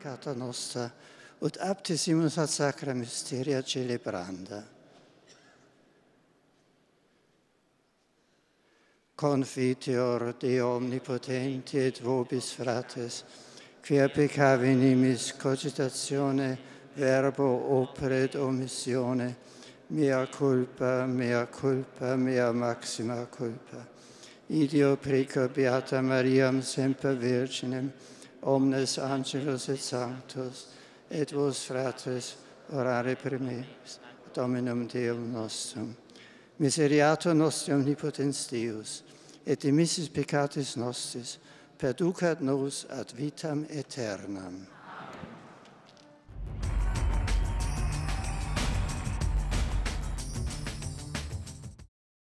peccata nostra, ut aptissimus ad sacra mysteria celebranda. Confiteor Deo omnipotenti et vobis frates, quia peccavi nimis cogitatione, verbo, opere et omissione, mea culpa, mea culpa, mea maxima culpa. Idio preco Beata Mariam semper Virginem, omnes angelus et sanctus, et vos fratres orare per me, Dominum Deum nostrum. Miseriato nostri omnipotens Deus, et dimissis peccatis nostris, perducat nos ad vitam aeternam.